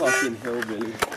fucking hillbilly.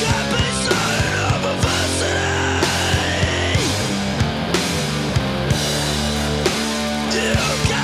You got